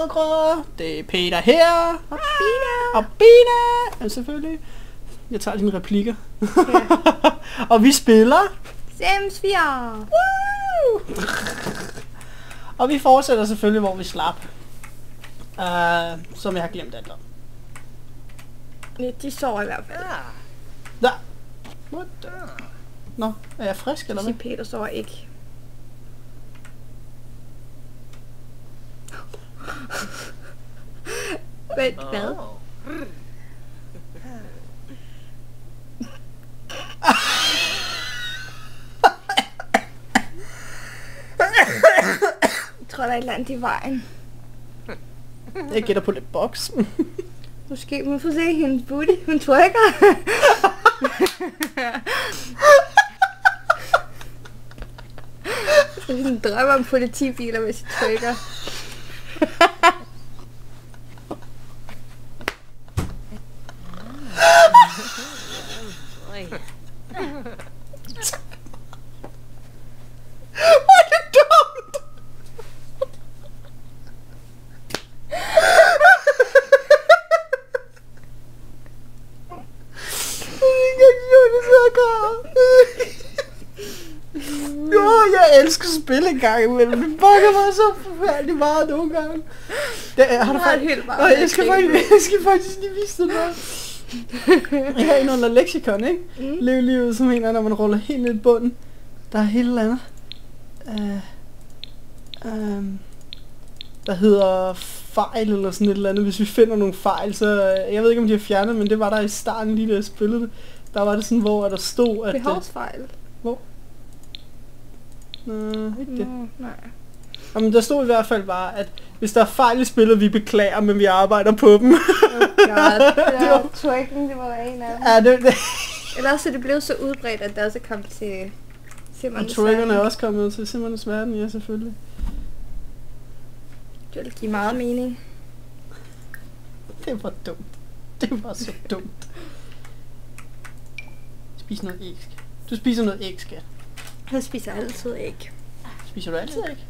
rødgrødder. Det er Peter her. Og Bina. Og Bina. Ja, selvfølgelig. Jeg tager dine replikker. og vi spiller. Sims 4. Woo! og vi fortsætter selvfølgelig, hvor vi slap. Uh, som jeg har glemt alt om. Ja, de sover i hvert fald. The? Nå, er jeg frisk eller hvad? Peter sover ikke. Vent, hvad? Jeg tror, der er et eller andet i vejen. Jeg gætter på lidt boks. Måske må få se hendes booty. Hun trykker. Hun drømmer om politibiler, hvis jeg trykker. Hvor er det dumt! Jeg kan ikke det så godt. Jo, jeg elsker spil en gang imellem. Det bukker mig så forfærdeligt meget nogle gange. Det har du faktisk... helt meget jeg, skal faktisk, jeg skal faktisk lige vise dig noget. Jeg er inde under leksikon, ikke? Mm. Lev livet som en, når man ruller helt ned i bunden. Der er helt eller andet. Uh, um, der hedder fejl eller sådan et eller andet. Hvis vi finder nogle fejl, så... øh, Jeg ved ikke, om de har fjernet, men det var der i starten, lige da jeg spillede det. Der var det sådan, hvor der stod, at... Behovsfejl. Øh, ikke det. Nå, nej. Jamen, der stod i hvert fald bare, at hvis der er fejl i spillet, vi beklager, men vi arbejder på dem. Oh god. Det Det var twerking, det var en af dem. ja, det, det. Ellers er det blevet så udbredt, at det også kom til Og Simmernes triggerne er verden. også kommet til Simmernes Verden, ja, selvfølgelig. Det vil give meget mening. Det var dumt. Det var så dumt. Spis noget æg. Du spiser noget æg, skat. Jeg spiser altid æg. Spiser du altid æg?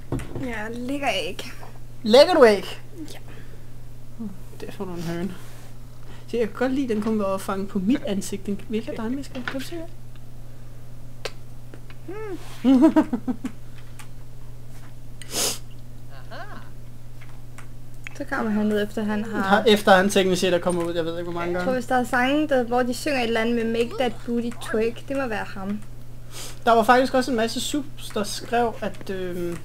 Ja, ligger æg. Lægger du æg? Ja. Det får du en høne. Så jeg kan godt lide, at den kommer og fange på mit ansigt. Den virker dejlig, skat. Kan du se det? Så kommer han ud efter han har... Efter han teknisk set er kommet ud, jeg ved ikke hvor mange Jeg tror, gange. hvis der er sange, der, hvor de synger et eller andet med Make That Booty Twerk, det må være ham. Der var faktisk også en masse subs, der skrev, at, øh,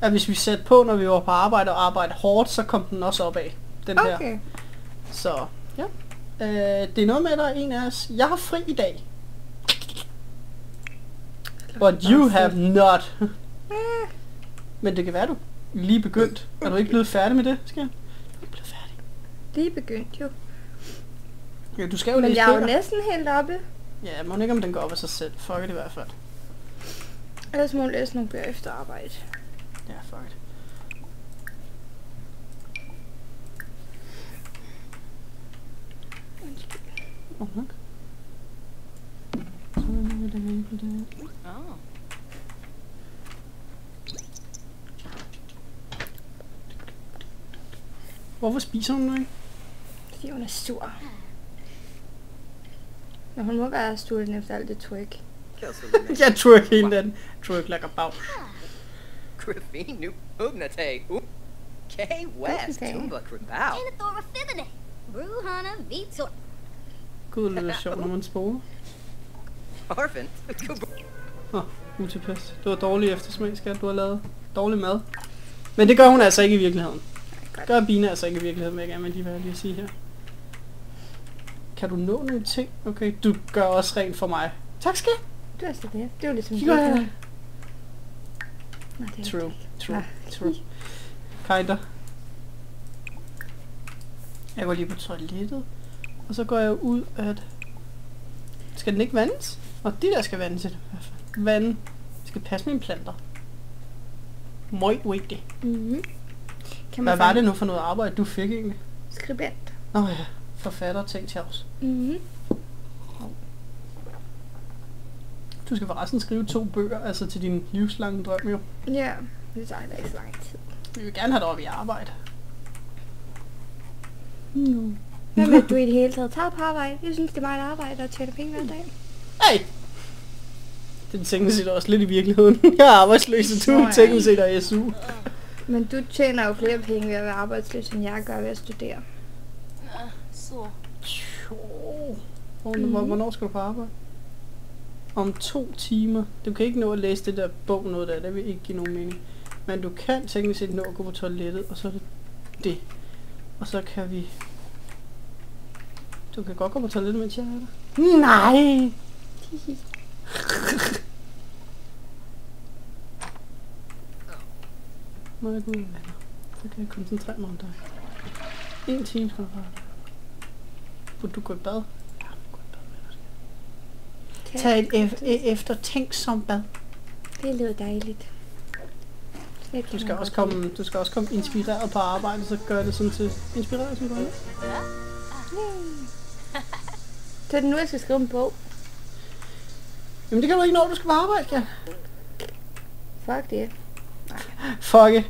at hvis vi satte på, når vi var på arbejde og arbejdede hårdt, så kom den også opad. Den her. Okay. Så ja. Øh, det er noget med, at der er en af os. Jeg har fri i dag. But you have not. Eh, Men det kan være, du lige begyndt. Er du ikke blevet færdig med det, skal jeg? Du er blevet færdig. Lige begyndt jo. Ja, du skal jo Men jeg er jo næsten helt oppe. Ja, må ikke om den går op af sig selv. Fuck it i hvert fald. Ellers må jeg læse nogle bøger efter arbejde. Ja, fuck it. Oh, nok. Oh. Hvorfor spiser hun nu ikke? Fordi hun er sur. Men hun må være sulten efter alt det twerk. Jeg tror ikke hele den. Twerk like a bag. Griffin nu Ugnate. K West Okay. Tumba Krabau. Kenethora Fithine. Bruhana Vitor. Gud, det er sjovt, når man spoler. Orphan. Åh, oh, utilpas. Det var dårlig eftersmag, skat. Du har lavet dårlig mad. Men det gør hun altså ikke i virkeligheden. Gør Bina altså ikke i virkeligheden, vil jeg gerne lige lige at sige her. Kan du nå nogle ting? Okay, du gør også rent for mig. Tak, skat. Det er så det. Det er jo ligesom Kig her. Nej, det er True, true, true. Kinda. Jeg går lige på toilettet, og så går jeg ud at... Skal den ikke vandes? Og de der skal vandes i fald. Vand. Jeg skal passe mine planter. Meget vigtigt. Mm-hmm. Kan Hvad var det nu for noget arbejde, du fik egentlig? Skribent. Nå ja, forfatter ting til os. Mm-hmm. Du skal forresten skrive to bøger, altså til din livslange drøm jo. Ja, det tager heller ikke så lang tid. Vi vil gerne have dig op i arbejde. No. Hvad med, at du i det hele taget tager på arbejde? Jeg synes, det er meget arbejde og tjener penge hver dag. Hey! Det er teknisk set også lidt i virkeligheden. Jeg er arbejdsløs, og du Nå er ja. teknisk set er SU. Men du tjener jo flere penge ved at være arbejdsløs, end jeg gør ved at studere. Jo. Hvor- Hvornår skal du på arbejde? Om to timer. Du kan ikke nå at læse det der bog noget der. Det vil ikke give nogen mening. Men du kan teknisk set nå at gå på toilettet, og så er det det. Og så kan vi... Du kan godt gå på toilettet, mens jeg er der. Nej! Må jeg gå ud og? Så kan jeg koncentrere mig om dig. En time skal du der. Burde du gå i bad? Ja, gå i bad med dig. Tag et ef- e- eftertænksomt bad. Det lyder dejligt. Slet Du skal også komme, du skal også komme inspireret på arbejde, så gør det sådan til inspireret som godt. Så er det nu, jeg skal skrive en bog. Jamen det kan du ikke når du skal på arbejde, ja. Fuck det. Fuck it.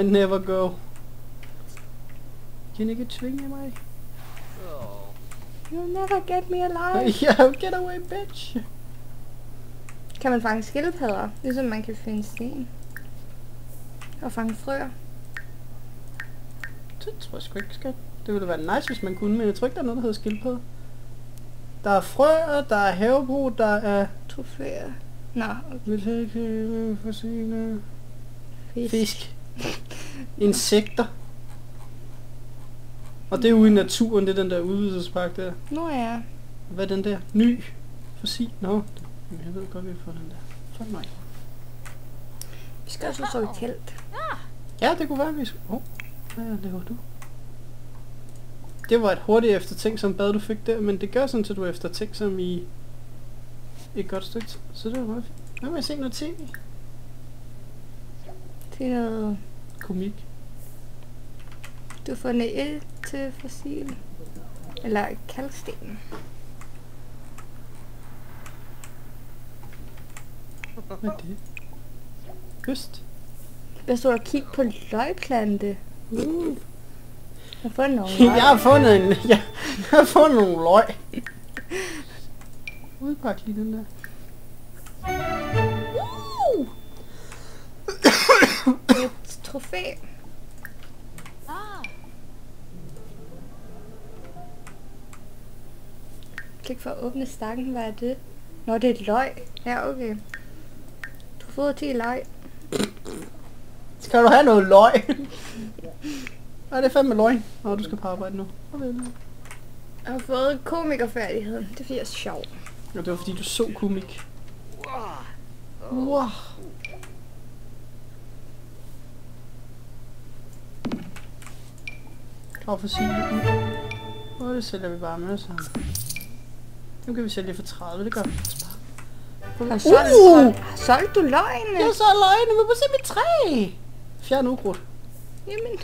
I never go. Kan ikke tvinge mig? You'll never get me alive. Yeah, get away, bitch. Kan man fange skildpadder, ligesom man kan finde sten? Og fange frøer. Det tror jeg sgu ikke, skat. Det ville være nice, hvis man kunne, men jeg tror ikke, der er noget, der hedder skildpadde. Der er frøer, der er havebrug, der er... Trofæer. Nå, okay. Vil ikke få sine... Fisk. Fisk. Insekter. Og det er ude i naturen, det er den der udvidelsespark der. Nå ja. Hvad er den der? Ny? Fossil? Nå, det- jeg ved godt, vi får den der. Fuck mig. Vi skal også sove i telt. Ja, det kunne være, vi skulle... Oh, hvad laver du? Det var et hurtigt eftertænksomt bad, du fik der, men det gør sådan, at du er eftertænksom i et godt stykke. Så det var meget fint. Hvad med at se noget tv? Det er noget... Komik. Du har fundet el til fossil. Eller kalksten. Hvad er det? Høst. Hvad står der? Kig på løgplante. Uh. Jeg har fundet nogle jeg løg. har fundet en... Jeg, jeg har fundet nogle løg. Udpak lige den der. Uh! Et trofæ. Klik for at åbne stakken. Hvad er det? Nå, det er et løg. Ja, okay. Du har fået 10 løg. Skal du have noget løg? Nej, det er fandme løgn. Nå, du skal på arbejde nu. Jeg har fået komikerfærdigheden. Det er fordi, jeg er sjov. Og det var fordi, du så komik. Wow. Klar for sige Og det sælger vi bare med det samme. Nu kan vi sælge for 30, det gør vi også bare. Har solgt, Uh! har solgt du løgene? Jeg så løgne, men på se mit træ! Fjern ukrudt. Jamen,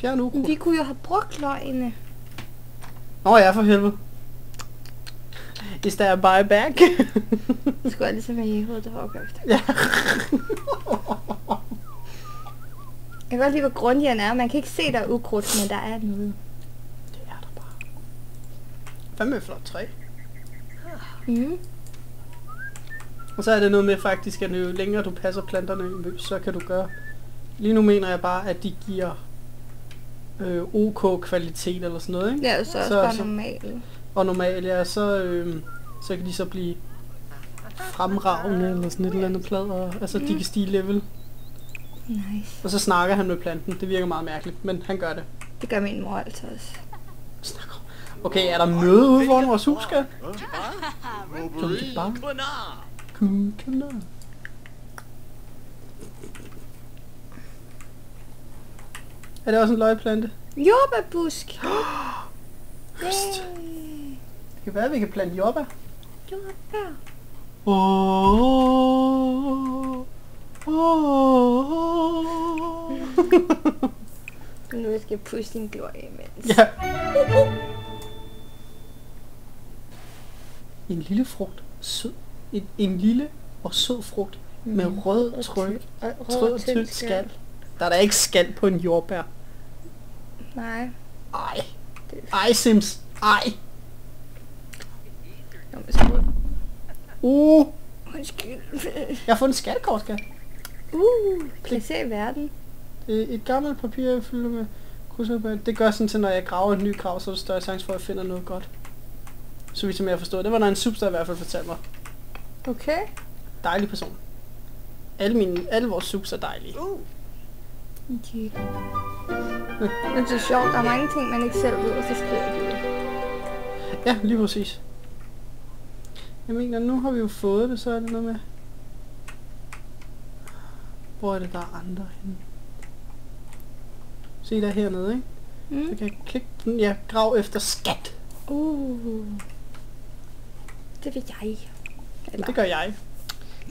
Fjern ukrudt. vi kunne jo have brugt løgene. Nå ja, for helvede. Is there a buyback? Det skulle jeg ligesom have i hovedet, det var opgøft. ja. Jeg kan godt lide, hvor grundig han er. Man kan ikke se, der er ukrudt, men der er noget. det er der bare. Fandme et flot træ. Mm. Og så er det noget med faktisk, at jo længere du passer planterne, så kan du gøre... Lige nu mener jeg bare, at de giver øh, OK kvalitet eller sådan noget, ikke? Ja, så også Så- bare så- normalt. Og normalt, ja, så, øh, så kan de så blive fremragende eller sådan et eller andet plader. Altså, de kan stige level. Nice. Og så snakker han med planten. Det virker meget mærkeligt, men han gør det. Det gør min mor altså også. Snakker. Okay, er der møde ude foran vores hus. Kunkana. Er det også en løgplante? Jordbærbusk! Høst. Det kan være, at vi kan plante jordbær. Jordbær. Åh. Åh. Nu skal jeg puste din glorie imens. Ja. En lille frugt. Sød. En, en lille og sød frugt med rød tryk. Rød tynd skal. Der er da ikke skal på en jordbær. Nej. Ej. Ej, Sims. Ej. er med skud. Uh. Undskyld. Jeg har en skattekort, skat. Uh, placer i verden. Er et gammelt papir fyldt med krydsmærker. Det gør sådan til, når jeg graver en ny grav, så er der større chance for, at jeg finder noget godt. Så vidt som jeg forstod. Det var der en substar i hvert fald fortalte mig. Okay. Dejlig person. Alle, mine, alle vores subs er dejlige. Ooh. Okay. Men det er sjovt, der er mange ting, man ikke selv ved, og så skriver de det. Ja, lige præcis. Jeg mener, nu har vi jo fået det, så er det noget med... Hvor er det, der er andre henne? Se der hernede, ikke? Så Mm. kan jeg klikke den. Ja, grav efter skat. Uh. Det vil jeg. Eller? Det gør jeg.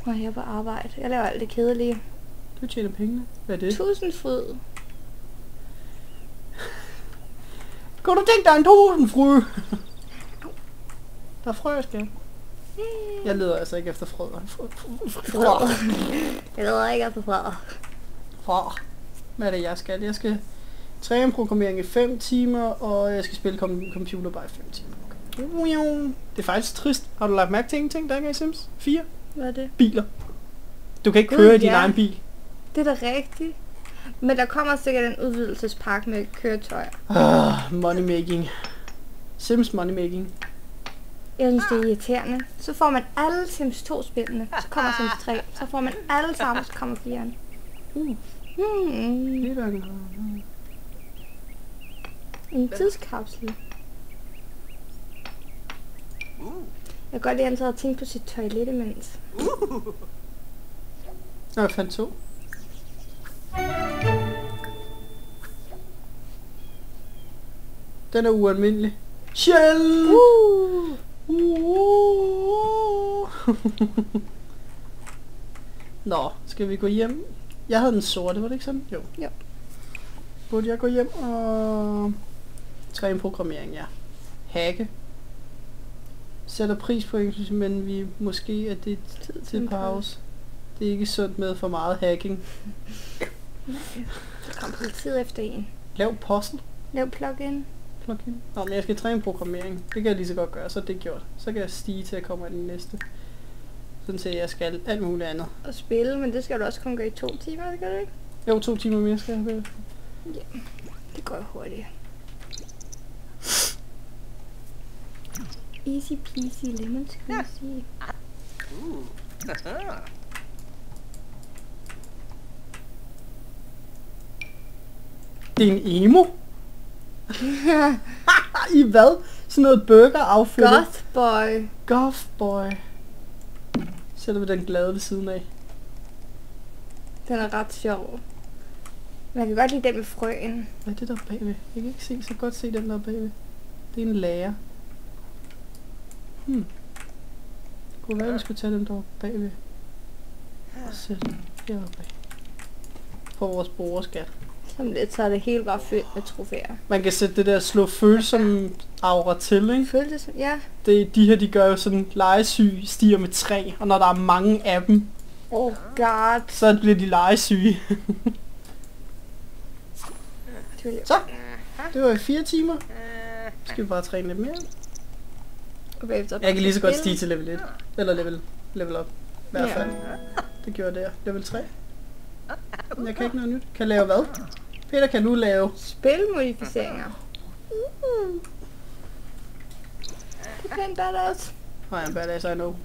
Når jeg er på arbejde. Jeg laver alt det kedelige. Du tjener pengene. Hvad er det? Tusind fryd. Kunne du tænke dig en tusind frø? Der er frø, skal Jeg leder altså ikke efter frø. Frø. Frø. Jeg ved ikke, at fra. Frø. Hvad er det, jeg skal? Jeg skal træne programmering i 5 timer, og jeg skal spille computer bare i 5 timer. Det er faktisk trist. Har du lagt mærke til ingenting, der ikke er i Sims? 4 Hvad er det? biler. Du kan ikke køre i din ja. egen bil. Det er da rigtigt. Men der kommer sikkert en udvidelsespakke med køretøjer. Ah, money making. Sims money making. Jeg synes, det er irriterende. Så får man alle Sims 2 spillene. Så kommer Sims 3. Så får man alle sammen, så kommer 4'eren. Uh, Hmm. en- En tidskapsel. Jeg kan godt lide, at han sad og tænkte på sit toilet imens. Nå, jeg fandt to. Den er ualmindelig. Sjældent! Uh. Uh. Nå, skal vi gå hjem? Jeg havde den sorte, var det ikke sådan? Jo. Jo. Burde jeg gå hjem og træne programmering, ja. Hacke. Sætter pris på engelsk, men vi måske er det tid til en pause. Det er ikke sundt med for meget hacking. Så kom politiet efter en. Lav puzzle. Lav plugin. Plugin. Nå, men jeg skal træne programmering. Det kan jeg lige så godt gøre, så er det gjort. Så kan jeg stige til at komme af den næste. Sådan til jeg skal alt muligt andet. Og spille, men det skal du også kun gøre i to timer, det gør du ikke? Jo, to timer mere skal jeg have. Det går hurtigt. Easy peasy lemon squeezy. Ooh. Det er en emo. I hvad? Sådan noget burger outfit. Goth boy. Goth boy. Sætter vi den glade ved siden af. Den er ret sjov. Man kan godt lide den med frøen. Hvad er det der bagved? Jeg kan ikke se så godt se den der bagved. Det er en lærer. Hmm. Det kunne være, at vi skulle tage den der bagved. Og sætte den heroppe bag. På vores borgerskat. Som lidt, så er det helt bare fyldt med trofæer. Man kan sætte det der slå følsom aura til, ikke? Føltes som, ja. Det, de her, de gør jo sådan legesyge stiger med tre, og når der er mange af dem, Oh god. så bliver de legesyge. Det vil jeg. Så, det var i fire timer. Skal vi bare træne lidt mere? Og bagefter Jeg kan lige så godt stige til level 1. Eller level, level up. I hvert Ja. fald. Det gjorde det. Level 3. Jeg kan ikke noget nyt. Kan lave hvad? Peter, kan du lave? Spilmodificeringer. Mm. Det pænt badass. Nej, en badass, I know.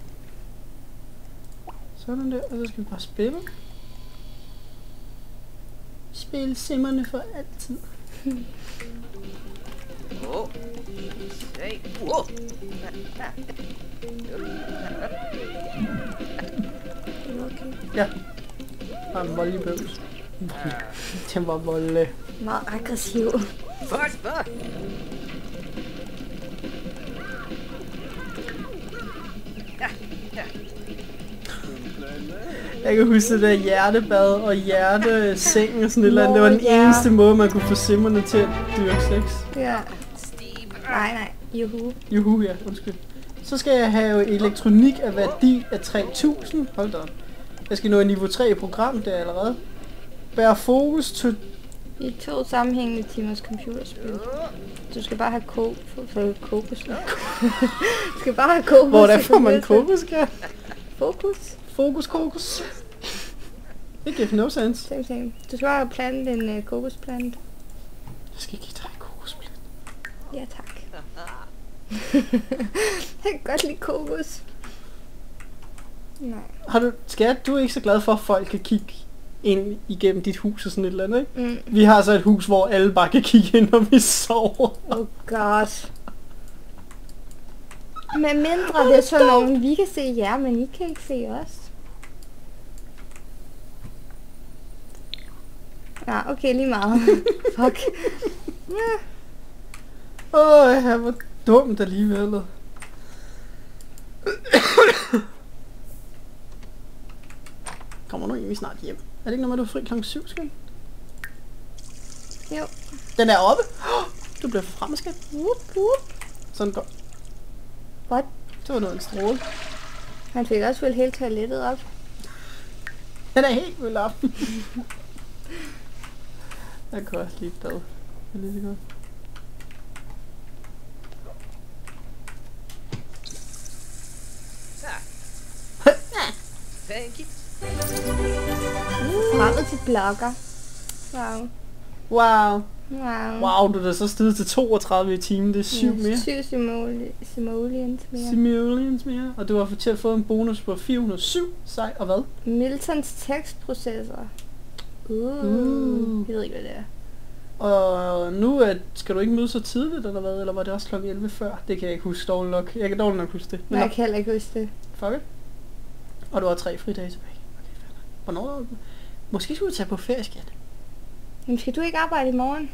Sådan der, og så skal vi bare spille. Spil simmerne for altid. Oh. Hey. Whoa. Er. Ja. Bare en voldelig bøvs. Den var voldelig. Meget aggressiv. Fart, fart. Jeg kan huske det der hjertebad og hjerteseng og sådan et eller andet. Det var den eneste måde, man kunne få simmerne til at dyrke sex. Ja. Nej, nej. Juhu. Juhu, ja, undskyld. Så skal jeg have elektronik af værdi af 3000. Hold da op. Jeg skal nå niveau 3 i program, det er allerede. bære fokus til... I to sammenhængende timers computerspil. Du skal bare have ko for, for kokos. du skal bare have kokos. Hvor der til får man kokos, ja. Fokus. Fokus, kokos. Det giver no sense. Same, same. Du skal bare have plantet en uh, kokosplante. Jeg skal give dig en kokosplante. Ja, tak. jeg kan godt lide kokos. Nej. Har du, skat, du er ikke så glad for, at folk kan kigge ind igennem dit hus og sådan et eller andet, ikke? Mm. Vi har så et hus, hvor alle bare kan kigge ind, når vi sover. Oh god. Med mindre det er sådan nogen, vi kan se jer, men I kan ikke se os. Ja, okay, lige meget. Fuck. Åh, ja, hvor dumt alligevel. Kommer nu egentlig snart hjem. Er det ikke noget med, at du er fri klokken 7, skal Jo. Den er oppe. Du bliver skat. Whoop, whoop. Sådan går. What? Det var noget en stråle. Han fik også fyldt hele toilettet op. Den er helt vildt op. Jeg kan også lige bad. Det er lige godt. Blogger. Wow. Wow. Wow. Wow, du er da så steget til 32 i timen. Det er syv mere. Syv simoli- simoleons mere. Simoleons mere. Og du har fået en bonus på 407. Sej, og hvad? Miltons tekstprocessor. Uh. Uh. Jeg ved ikke, hvad det er. Og nu er, skal du ikke møde så tidligt, eller hvad? Eller var det også klokken 11 før? Det kan jeg ikke huske dårligt nok. Jeg kan dårligt nok huske det. Men jeg kan heller ikke huske det. Fuck it. Og du har tre fridage tilbage. Okay, fair nok. Hvornår? Måske skulle du tage på ferie, skat. Men skal du ikke arbejde i morgen?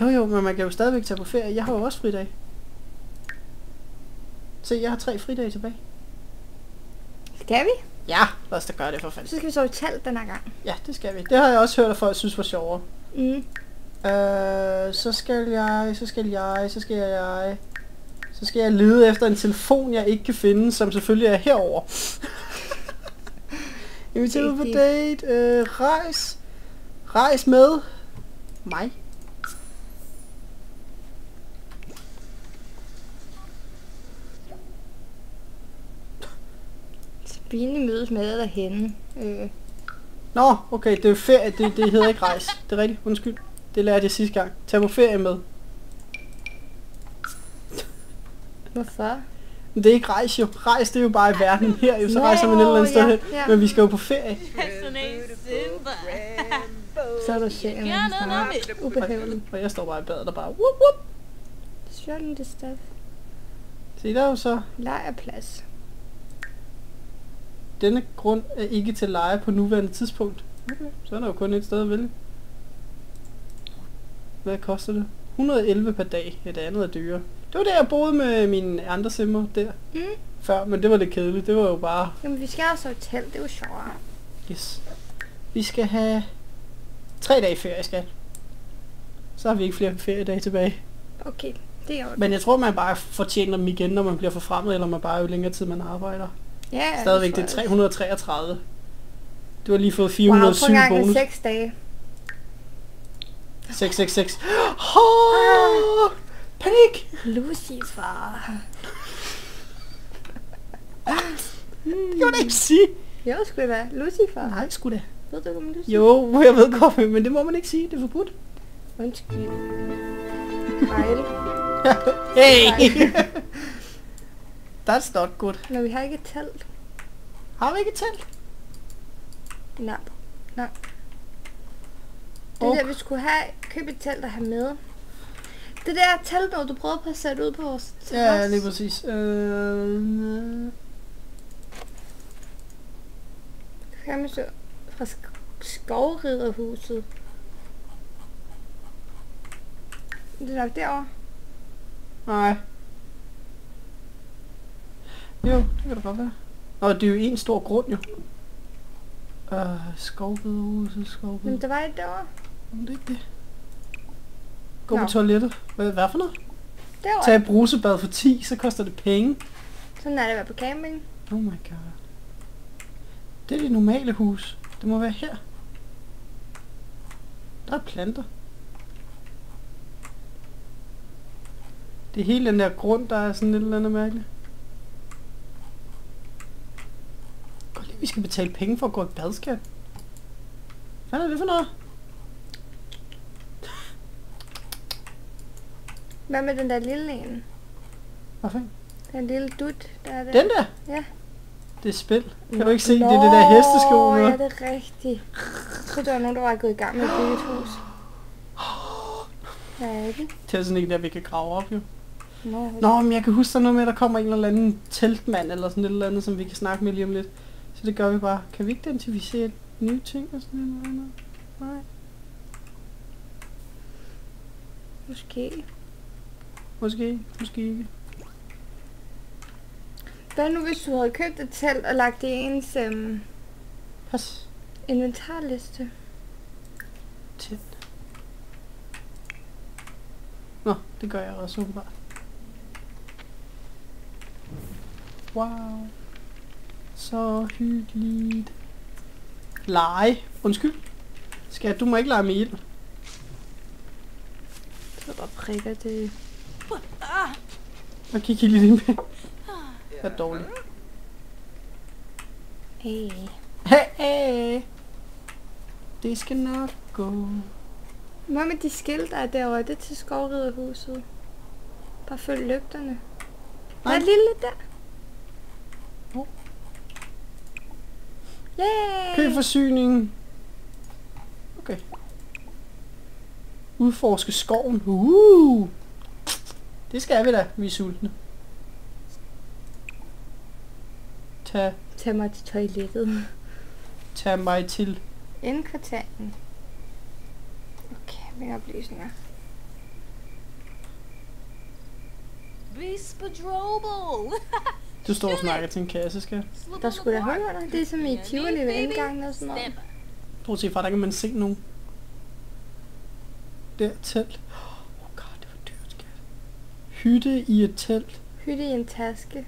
Jo jo, men man kan jo stadigvæk tage på ferie. Jeg har jo også fridag. Se, jeg har tre fridage tilbage. Skal vi? Ja, lad os da gøre det for fanden. Så skal vi sove i telt den her gang. Ja, det skal vi. Det har jeg også hørt, at folk synes var sjovere. Mm. Øh, så skal jeg, så skal jeg, så skal jeg... Så skal jeg lede efter en telefon, jeg ikke kan finde, som selvfølgelig er herover. Inviteret på date. Øh, rejs. Rejs med mig. Sabine mødes med dig derhenne. Øh. Nå, okay, det er ferie. Det, det hedder ikke rejs. Det er rigtigt. Undskyld. Det lærte jeg sidste gang. Tag på ferie med. Hvorfor? Men det er ikke rejs jo. Rejs det er jo bare i verden her jo. Så rejser man et eller andet sted hen. ja. Men vi skal jo på ferie. Så er der sjælen. Ubehageligt. Og jeg står bare i badet og bare whoop whoop. Sjælen det stuff. Se, der er jo så Lejrplads. Denne grund er ikke til leje på nuværende tidspunkt. Okay, så er der jo kun et sted at vælge. Hvad koster det? 111 per dag. Ja, det andet er dyre. Det var der, jeg boede med mine andre simmer der Mm. før, men det var lidt kedeligt. Det var jo bare, Jamen, vi skal også i telt. Det er jo sjovere. yes. Vi skal have tre dage ferie, skat. Så har vi ikke flere feriedage tilbage. Okay, det er jo... Men jeg tror, man bare fortjener dem igen, når man bliver forfremmet, eller man bare jo længere tid, man arbejder. Ja, Stadigvæk, det er jeg 333. Du har lige fået Wow, 407 på en gang med bonus. 6 dage. 666. Oh, panik! Lucifer. Det kan man ikke sige. Jo, skulle det være. Lucifer. Nej, sgu da. Ved du om Lucifer? Jo, jeg ved godt, men det må man ikke sige. Det er forbudt. Undskyld. Fejl. Hey! That's not good. Når vi har ikke et telt. Har vi ikke et telt? Nej. Nej. Det er Og- der, vi skulle have købe et telt og have med. Det der når du prøvede på at sætte ud på vores Ja, lige præcis. Øh, Kan man så fra sk- skovriderhuset. Det er nok derovre. nej. Jo, det kan det godt være. Og det er jo en stor grund, jo. Øh, skovbiderhuset, skovbid. Men der var et derovre. Men det er ikke det. Gå Nå. på toilettet. Hvad, hvad for noget? Derovre. Tag et brusebad for 10, så koster det penge. Sådan er det at være på camping. Oh my god. Det er det normale hus. Det må være her. Der er planter. Det er hele den der grund, der er sådan et eller andet mærkeligt. Godt lige, vi skal betale penge for at gå i bad, skat. Hvad er det for noget? Hvad med den der lille en? Hvad fanden? Den lille dut, der er der. Den der? Ja. Det er spil. Kan du ikke se, det er det der hestesko Nå, med? ja, det er rigtigt. Så der var nogen, der var gået i gang med at bygge et hus. Hvad er det? Det er sådan en der, vi kan grave op, jo. Nå, Nå, men jeg kan huske der er noget med, at der kommer en eller anden teltmand, eller sådan et eller andet, som vi kan snakke med lige om lidt. Så det gør vi bare. Kan vi ikke identificere nye ting og sådan noget? Nej. måske. Måske, måske ikke. Hvad nu, hvis du havde købt et telt og lagt det i ens øhm, Pas. inventarliste? Tæt. Nå, det gør jeg også åbenbart. Wow. Så hyggeligt. Lege. Undskyld. Skat, du må ikke lege med ild. Så bare prikker det. Og kig lige ind med. Er dårligt. Hey. Hey, hey. Det skal nok gå. Hvad med de skilte, der er derovre? Det er til skovriderhuset. Bare følg lygterne. Der er lille der. Hvor? Yay! Køb forsyningen. Okay. Udforske skoven. Uh. Det skal vi da, vi er sultne. Tag, Tag mig til toilettet. tag mig til. Indkvarteringen. Okay, oplysninger. Bespadrobel. Du står og snakker til en kasse, skal Der skulle da hul under. Det er som i Tivoli ved indgangen og sådan noget. Prøv at se, for der kan man se nogen. Der, telt. Oh god, det var dyrt, skat. Hytte i et telt. Hytte i en taske.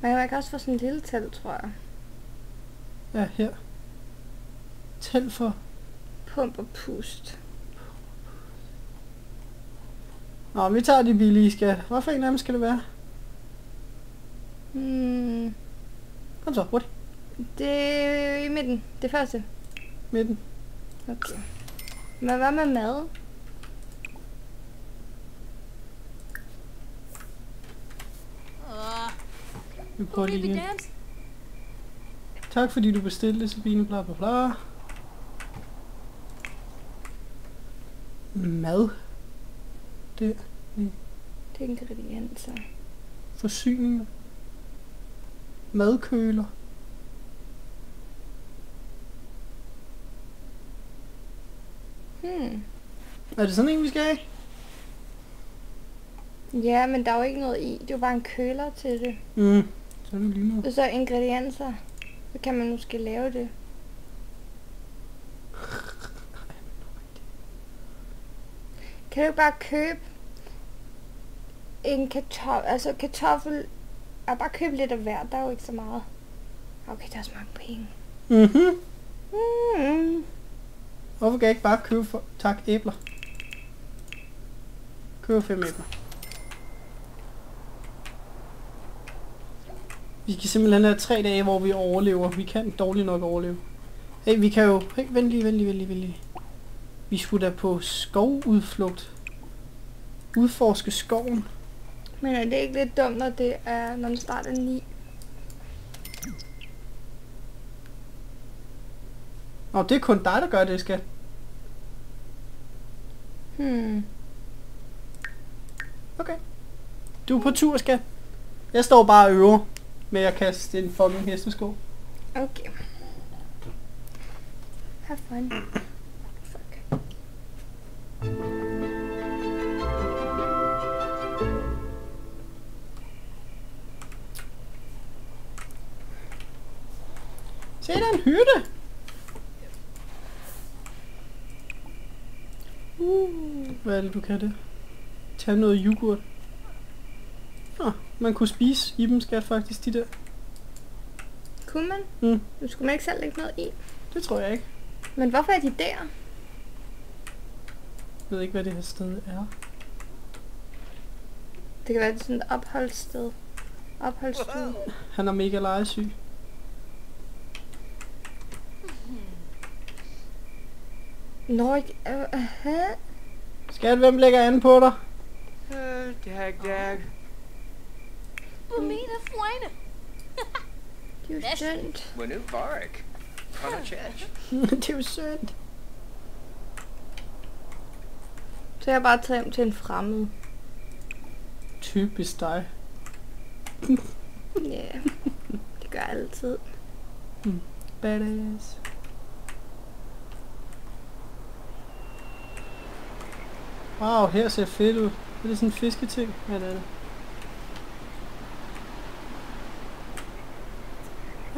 Man kan også få sådan en lille telt, tror jeg. Ja, her. Telt for... Pump og pust. Nå, vi tager de billige, skat. Hvad for en af dem skal det være? Hmm, Kom så, hurtigt. det er i midten. Det første. Midten. Okay. Men hvad med mad? Uh, Vi prøver lige igen. Tak fordi du bestilte, Sabine, bla bla bla. Mad. Det Det er ingredienser. forsyninger. Madkøler. Hmm. Er det sådan en, vi skal have? Ja, men der er jo ikke noget i. Det er jo bare en køler til det. Mm. Så er det lige noget. Og så ingredienser. Så kan man måske lave det. Kan du bare købe en kartoffel, altså kartoffel, og bare købe lidt af hver, der er jo ikke så meget. Okay, der er så mange penge. Mhm. Mm. Hvorfor kan jeg ikke bare købe for... Tak, æbler. Købe fem æbler. Vi skal simpelthen have tre dage, hvor vi overlever. Vi kan dårligt nok overleve. Hey, vi kan jo... Hey, vent lige, vent lige, vent lige, vent lige. Vi skulle da på skovudflugt. Udforske skoven. Men er det ikke lidt dumt, når det er, når den starter 9? Nå, det er kun dig, der gør det, skat. Hmm. Okay. Du er på tur, skat. Jeg står bare og øver med at kaste en fucking hestesko. Okay. Have fun. Fuck. Se, der er en hytte. Uh, hvad er det, du kan det? Tag noget yoghurt. Nå, man kunne spise i dem, skat faktisk, de der. Kunne man? Mm. Nu skulle man ikke selv lægge noget i. Det tror jeg ikke. Men hvorfor er de der? Jeg ved ikke, hvad det her sted er. Det kan være, det er sådan et opholdssted. Opholdsstue. Han er mega legesyg. Nå, ikke... Øh, øh, Skat, hvem lægger an på dig? Uh, dag, dag. Bumina Fwine. det er jo synd. Wanu Barak. Konachach. det er jo synd. Så jeg har bare taget hjem til en fremmed. Typisk dig. Ja, det gør jeg altid. Badass. Wow, her ser fedt ud. Er det sådan en fisketing? Det er det.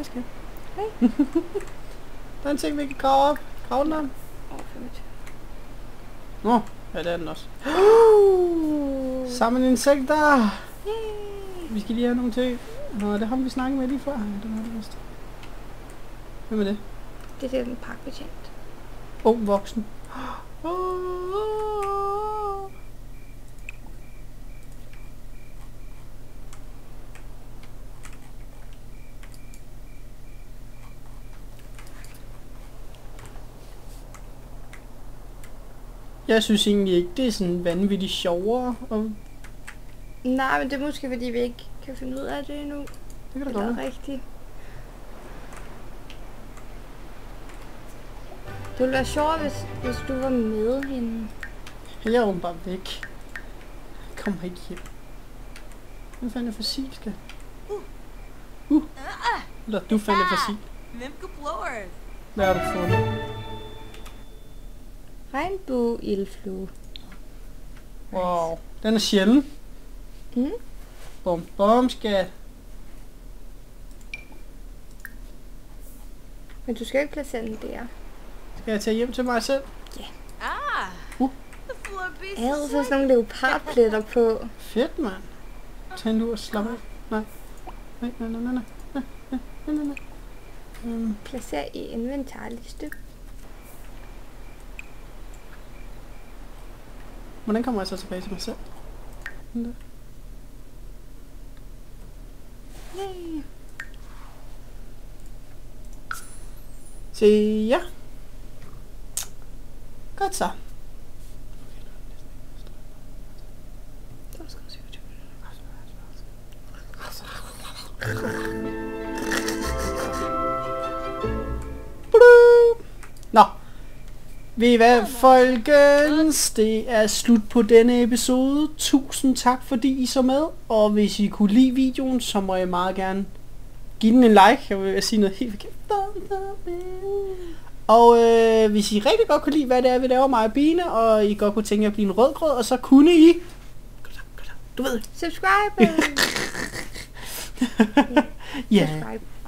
Hvad skal Hej. Der er en ting, vi kan grave op. Grav den 25. Nå, ja, det er den også. Uh. Sammen insekter. Yay. Vi skal lige have nogle ting. Nå, det har vi snakket med lige før. Ja, det var det vist. Hvem er det? Det er den pakbetjent. Ung voksen. Oh. Jeg synes egentlig ikke, det er sådan vanvittigt sjovere. Og Nej, men det er måske fordi, vi ikke kan finde ud af det endnu. det kan da godt Eller være. rigtigt. Det ville være sjovere, hvis, hvis du var med hende. Jeg er bare væk. Jeg kommer ikke hjem. Hvad fanden er fossil, skal? Uh. Eller du fandt er fossil. Mimka Blower. Hvad har du fundet? Regnbue ildflue. Wow. Den er sjælden. Mm. Bum, bum, skat. Men du skal jo ikke placere den der. Skal jeg tage hjem til mig selv? Ah. Uh. Jeg havde så sådan nogle leopardpletter på. Fedt, mand. Tag lur og slap af. Nej. Nej, nej, nej, nej, nej. Nej, nej, nej. Øhm, Placer i inventarliste. Hvordan kommer jeg så tilbage til mig selv? Sådan der. Yay. Se, Ved I hvad, folkens? Det er slut på denne episode. Tusind tak, fordi I så med. Og hvis I kunne lide videoen, så må jeg meget gerne give den en like. Jeg vil sige noget helt forkert. Og øh, hvis I rigtig godt kunne lide, hvad det er, vi laver mig og Bine, og I godt kunne tænke at blive en rødgrød, og så kunne I... Du ved. Subscribe! Ja,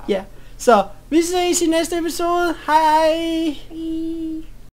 ja. Så vi ses i næste episode. Hej hej!